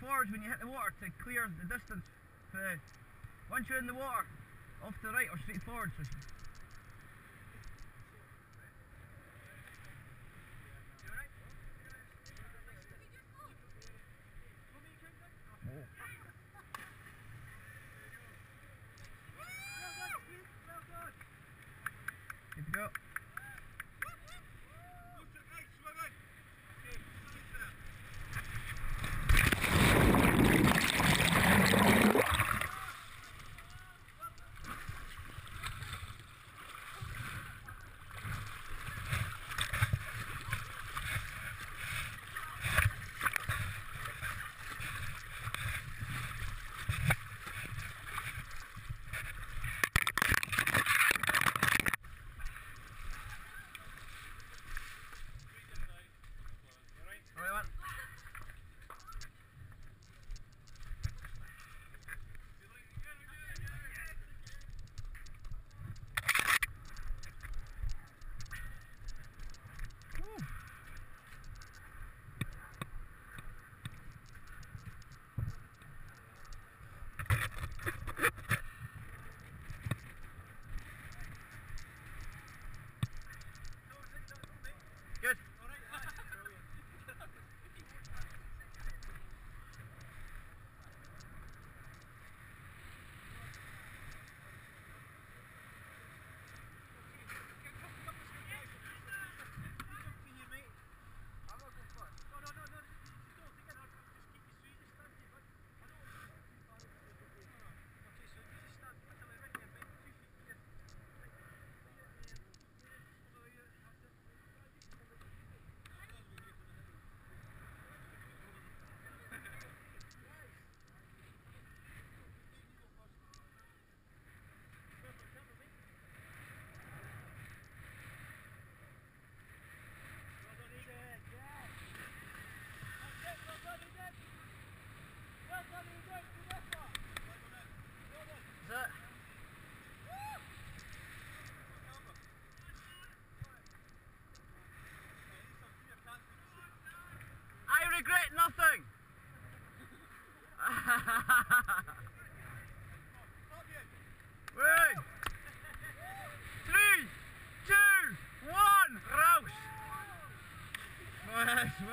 forwards when you hit the water to clear the distance. Uh, once you're in the water, off to the right or straight forward. So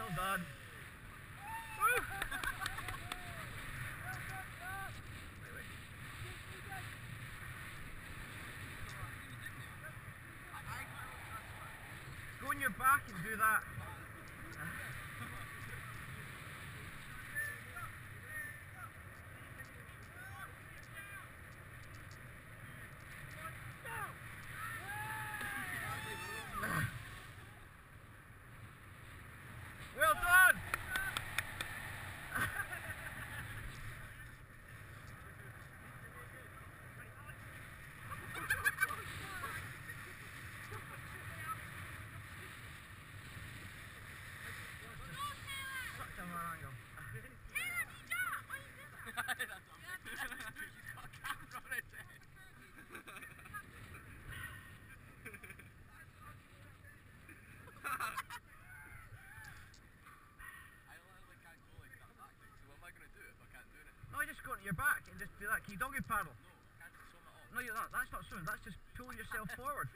well done. Go on your back and do that. Well done! Such a angle. No, you just go to your back and just do that. Can you doggy paddle? No, you're not. That's not swimming. That's just pulling yourself forward.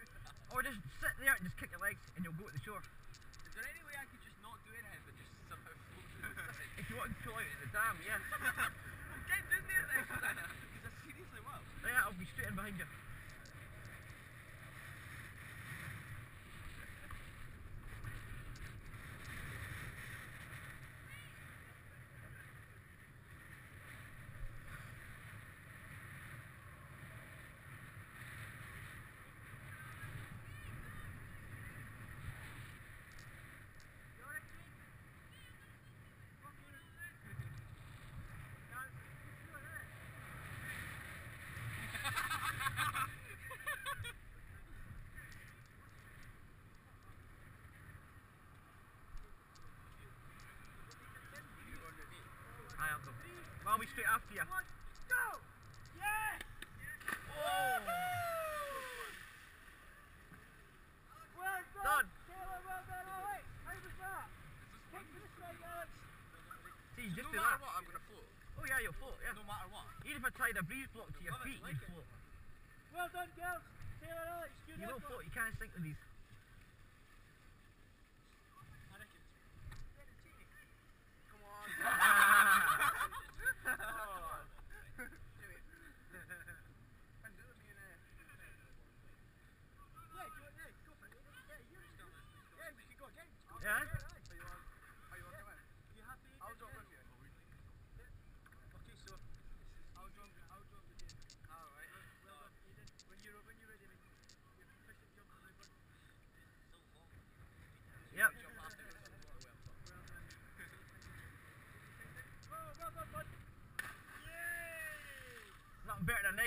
Or just sit there and just kick your legs and you'll go to the shore. Is there any way I could just not do anything but just somehow float through the side? If you want to pull out of the dam, yeah. well, get in there then, because I, 'cause I seriously will. yeah, I'll be straight in behind you. it up here. Let's go! Yes! Oh. Well done! Taylor, well done, alright. Time is up. Kick to the straight, Alex. See, you just no do that. what, I'm going to float. Oh yeah, you'll float, yeah. No matter what. Even if I tie the breeze block to your feet, you like float. Well done, girls. Taylor, Alex, you You will float, you can't sink to these.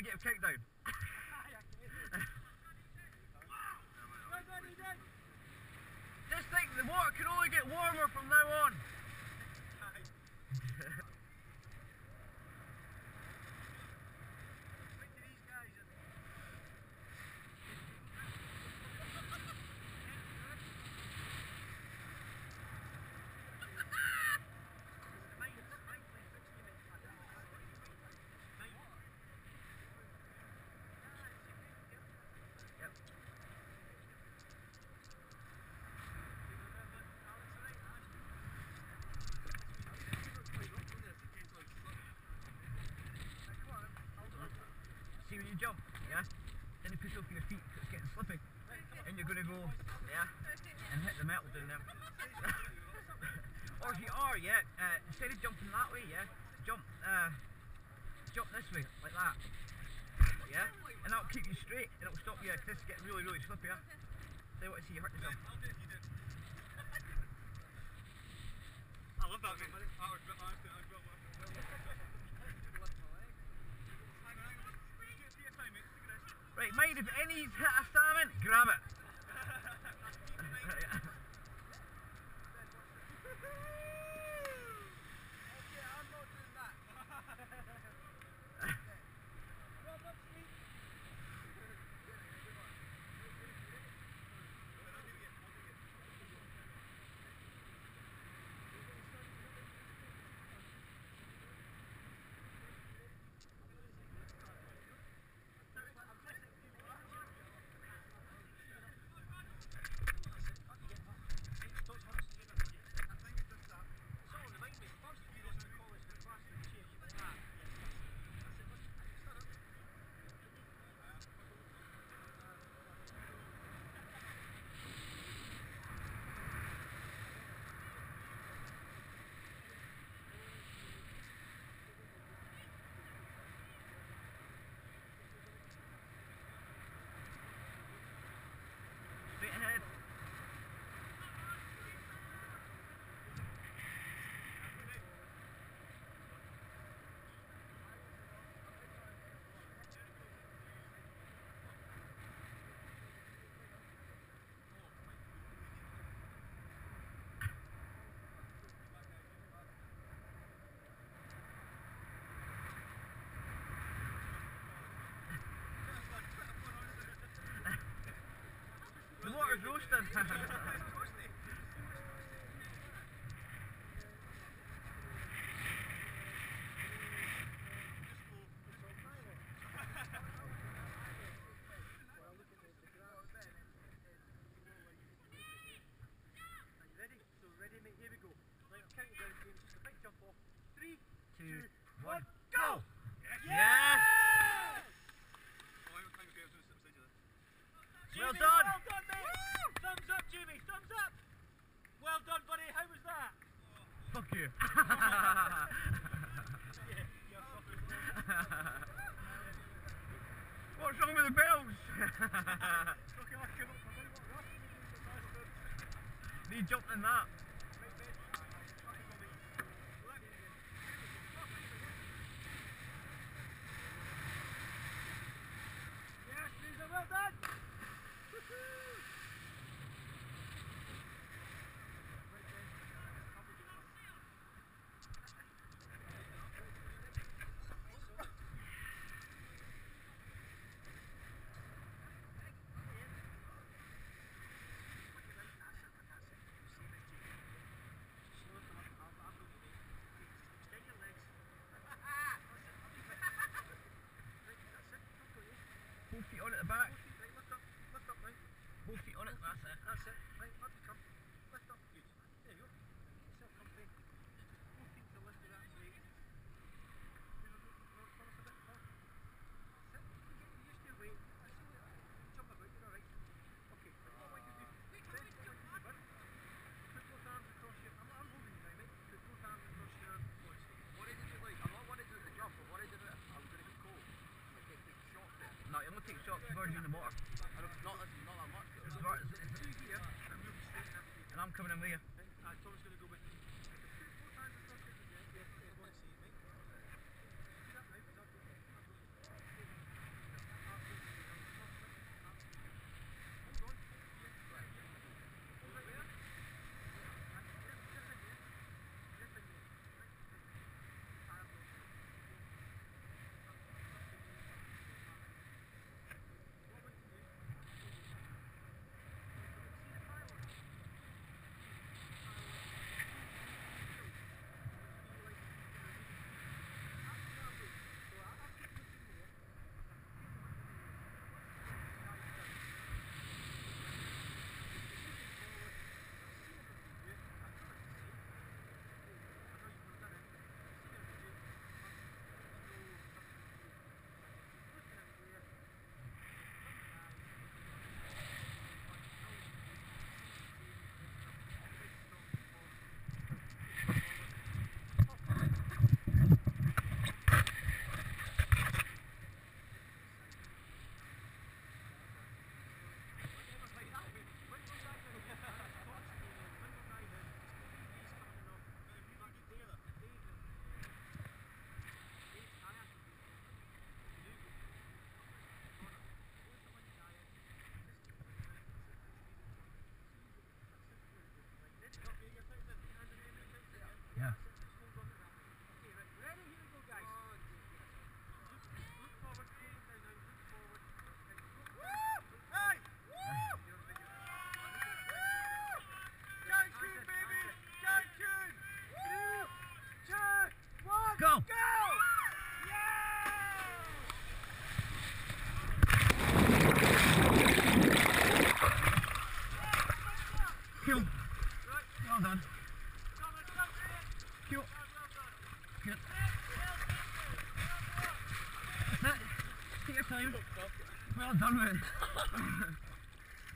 Negative kickdown. Well done, Eden. Just think the water can only get warmer from now on. Speak to these guys and Yep. See when you jump, yeah? Then you push off your feet 'cause it's getting slippy. And you're gonna go, yeah, and hit the metal down there. or if you are, yeah, uh, instead of jumping that way, yeah, jump, uh, jump this way, like that. Yeah? And that'll keep you straight and it'll stop you if this gets really, really slippy, yeah? They want to see you hurt yourself. I love that bit. That was bit last bit. I was well Right, mind if any's hit a salmon, grab it. Okay, I'm not doing that. well done, Steve. Straight ahead. The water's roasting. Ready? So ready, mate. Here we go. Right, I'm counting down, James. Just a big jump off. Three, Two, two, one, one, go! Yes! Yes! Well Jamie, done! Well done, mate. Thumbs up, Jamie. Thumbs up. Well done, buddy. How was that? Fuck you. Yeah, you're fucking What's wrong with the bells? Okay, I came up with a what rough you in that. feet on at the back. I've already done the motor. I don't, not, not that much. It's, it's, it's, it's, it's, it's, it's, it's, and I'm coming in with you. Tom's going to go with not done with.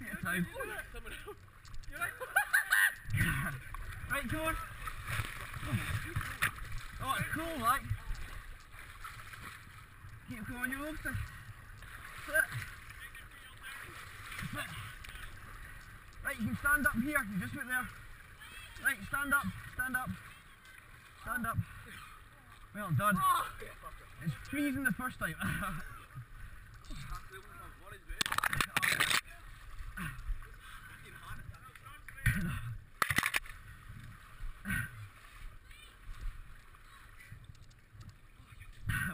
yeah, time. right, come on. Oh, it's cool, like. Keep going, you lump Right, you can stand up here. You just went there. Right, stand up, stand up, stand up. Well done. It's freezing the first time.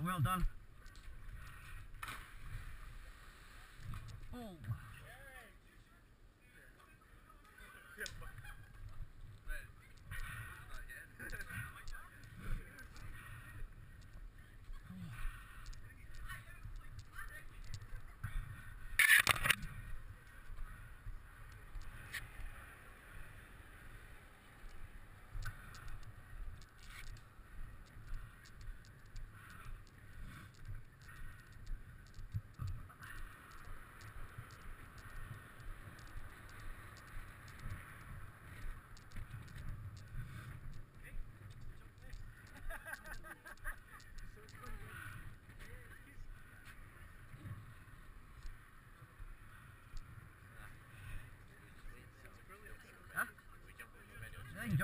well done. Oh.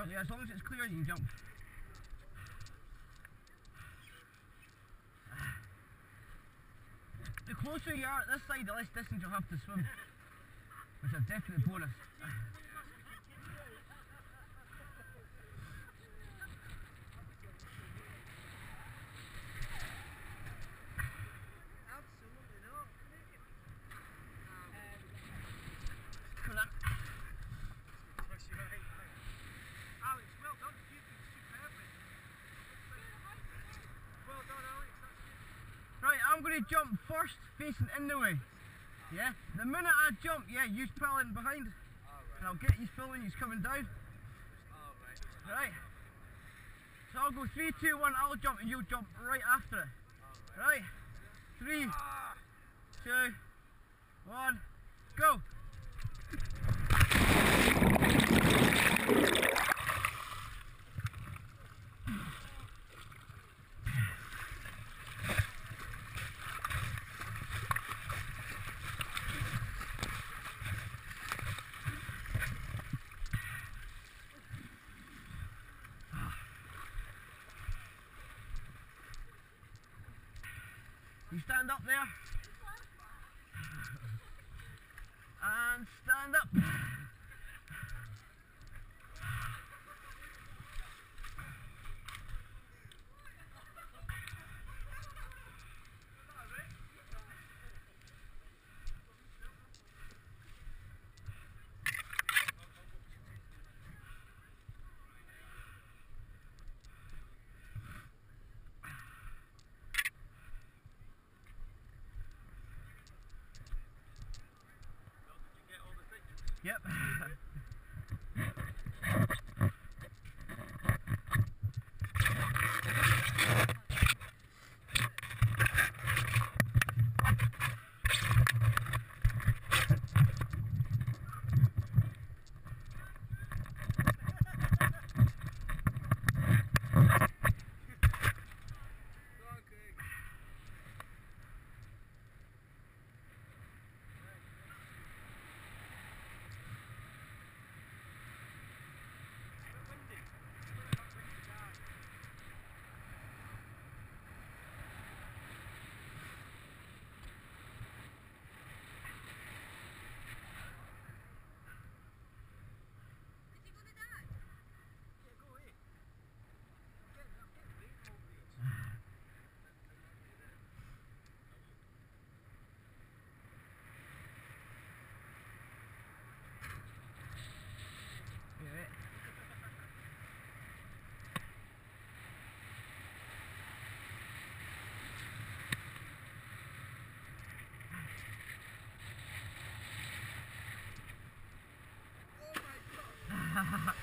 jump. As long as it's clear, you can jump. The closer you are at this side, the less distance you'll have to swim. It's a definite bonus. Facing in the way. Yeah? The minute I jump, yeah, you pull in behind. And I'll get you when he's coming down. All right. So I'll go three, two, one, I'll jump and you'll jump right after it. Right? Three, two, one, go! You stand up there. And stand up. Yep. Yeah. Where ha ha.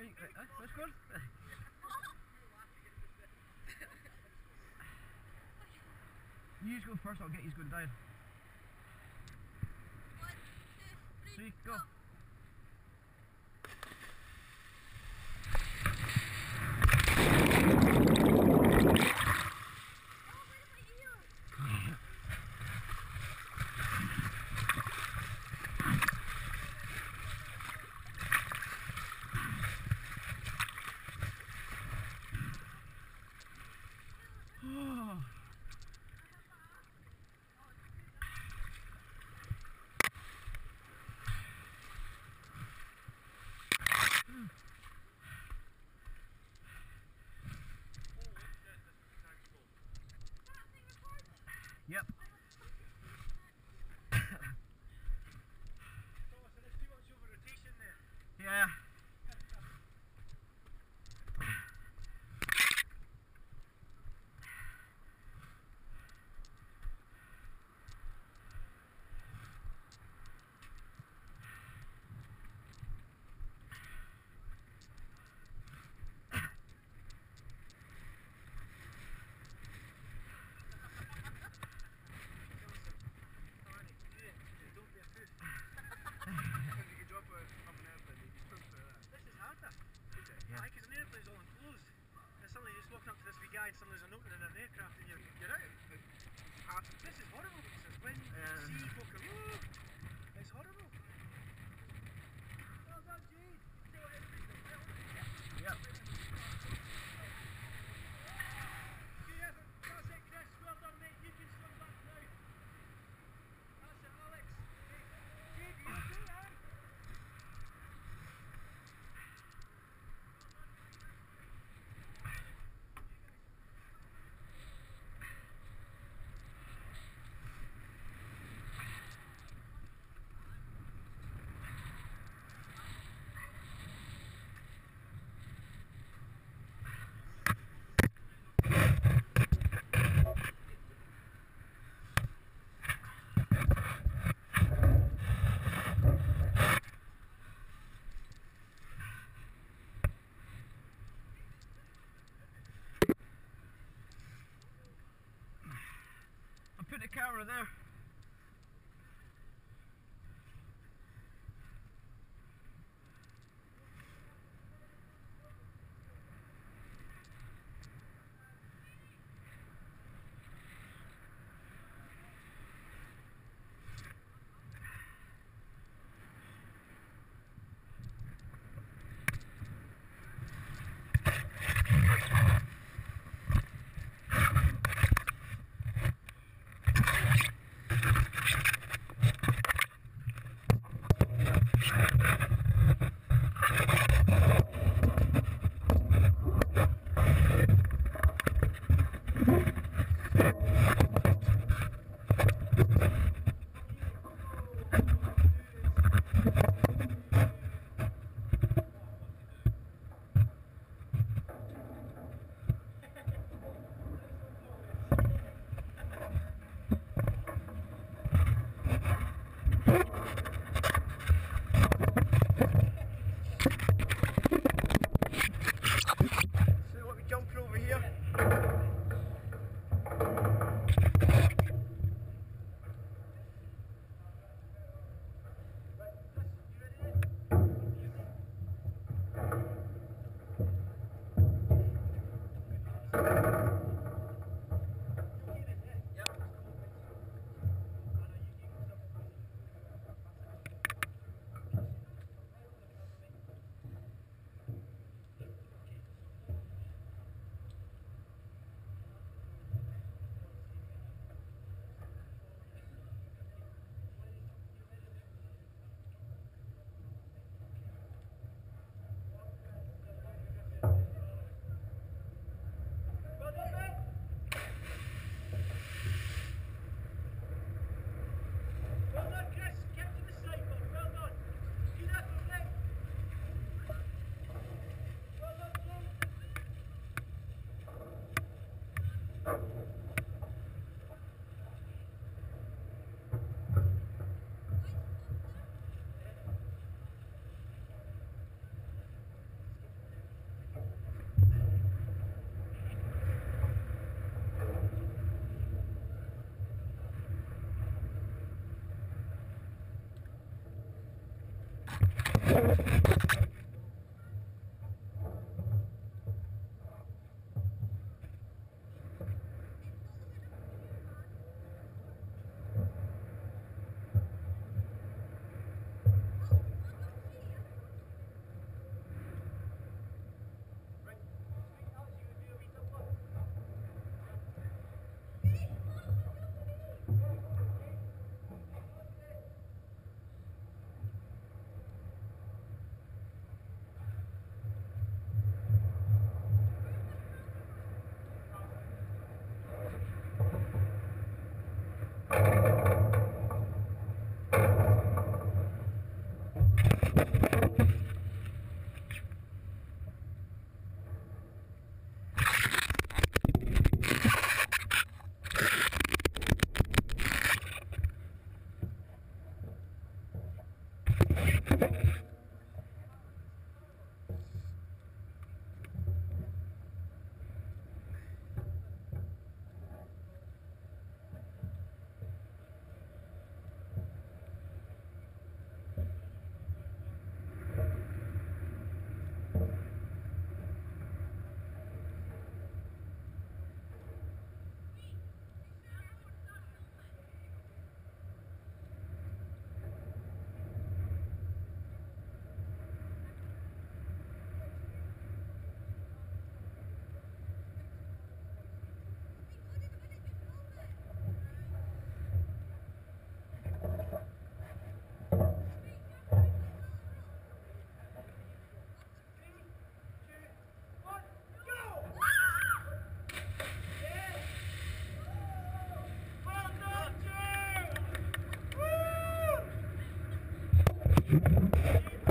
Are you? Uh, let's. You just go first, I'll get you going down. Three, go. Yep. The camera there.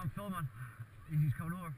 I'm filming. He's coming over.